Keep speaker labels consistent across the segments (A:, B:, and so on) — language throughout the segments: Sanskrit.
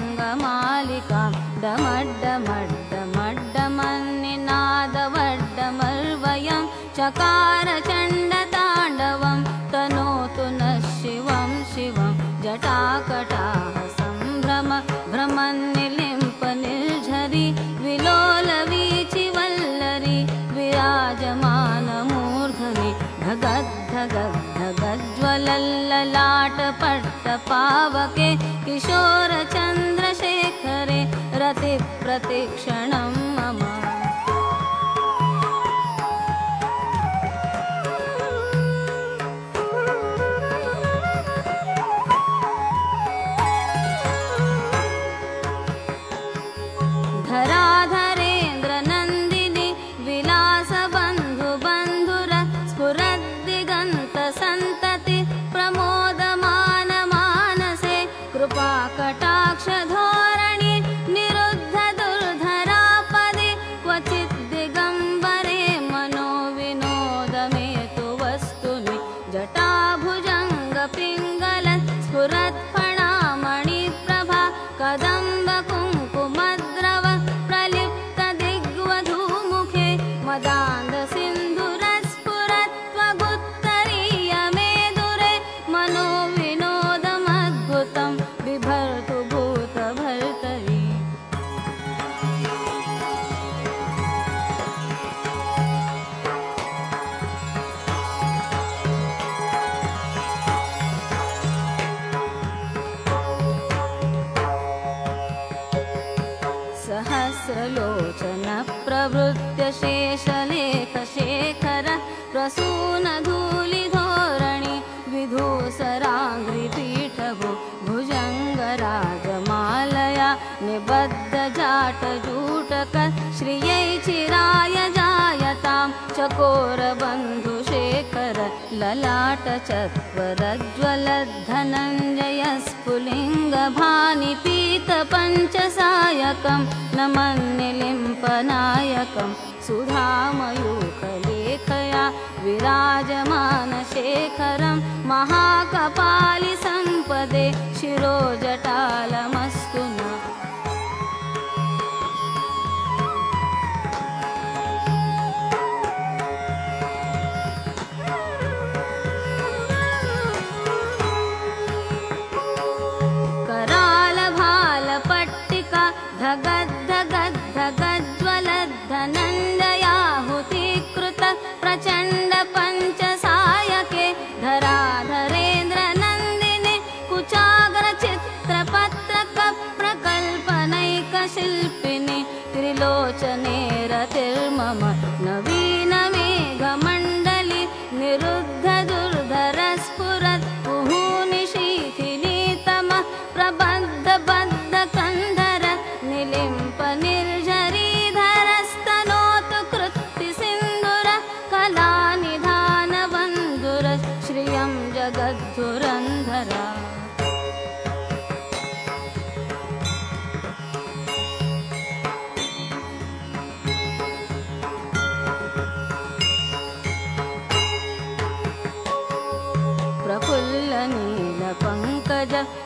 A: ङ्गमालिका डमड्डमड्डमड्डमन्निनादमड्डमर्वयं चकारचण्डताण्डवं तनोतु नः शिवं शिवं जटाकटाहस। भावके किशोरचन्द्रशेखरे रतिप्रतिक्षणं मम ललाटचत्वरज्वलत् धनञ्जयस्पुलिङ्गभानिपीतपञ्चसायकं न मन्निलिम्पनायकं सुधामयूखलेखया विराजमानशेखरं महाकपालिसम्पदे शिरोजटालमस्तु न नवी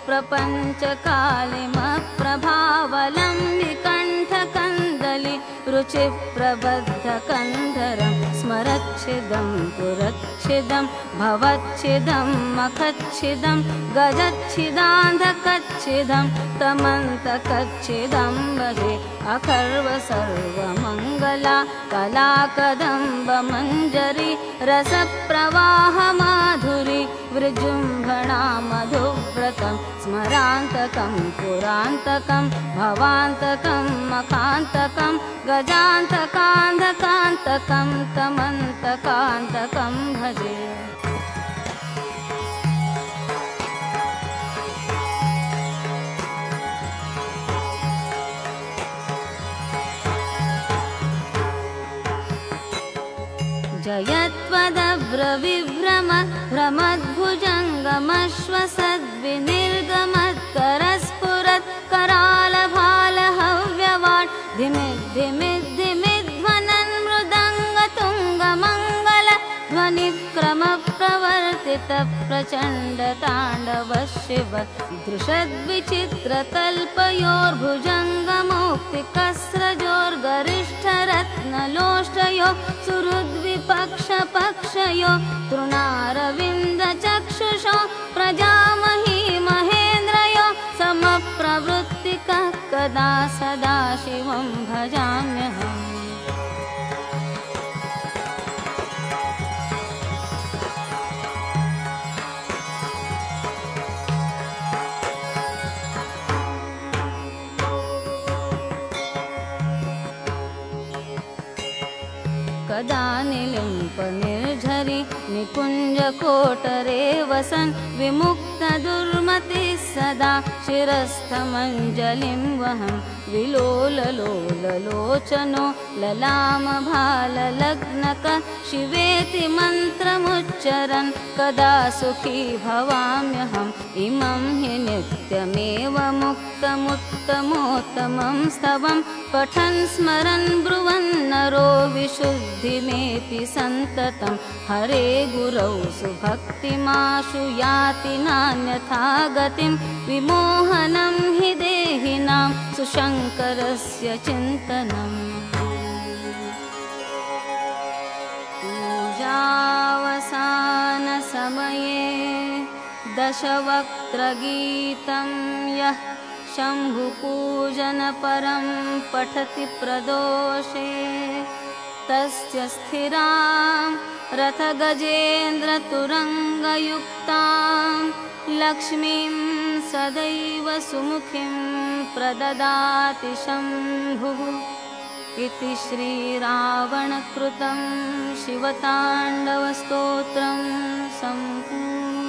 A: प्रपञ्चकालिमप्रभावलम्बिकण्ठकन्दलि रुचिप्रबद्धकन्धरं स्मरच्छिदं पुरच्छिदं भवच्छिदं मखच्छिदं गजच्छिदान्धकच्छिदं तमन्तकच्छिदं कच्छिदं अकर्वसर्वमङ्गला कलाकदम्बमञ्जरी रसप्रवाहमाधुरि वृजुम्भणा मधुव्रतं स्मरान्तकं पुरान्तकं भवान्तकं मकान्तकं गजान्तकान्तकान्तकं तमन्तकान्तकं भजे ्रविभ्रम भ्रमद् भुजङ्गमश्वर्गमत् करस्फुरत् करालभाल हव्य ध्वनन्मृदङ्गतुङ्गमङ्गल ध्वनिक्रम प्रवर्तित प्रचण्ड ताण्डव शिव दृषद्विचित्र नलोष्टयो सुहृद्विपक्षपक्षयो तृणारविन्दचक्षुषो प्रजामही महेन्द्रयो सदा शिवं भजाम्यहम् कदा निर्झरि निकुञ्जकोटरे वसन् विमुक्तदुर्मति सदा शिरस्थमञ्जलिं वहं विलोललोललोचनो शिवेति मन्त्रमुच्चरन् कदा सुखी भवाम्यहम् इमं हि नित्यमेव मुक्तमुत्तमोत्तमं स्तवं पठन् स्मरन् ब्रुवन्नरो विशु मेति सन्ततं हरे गुरौ सुभक्तिमाशु याति नान्यथा गतिं विमोहनं हि देहिनां सुशङ्करस्य चिन्तनम् पूजावसानसमये दशवक्त्रगीतं यः शम्भुपूजनपरं पठति प्रदोषे तस्य स्थिरां रथगजेन्द्रतुरङ्गयुक्तां लक्ष्मीं सदैव सुमुखीं प्रददाति शम्भु इति श्रीरावणकृतं शिवताण्डवस्तोत्रं शम्भु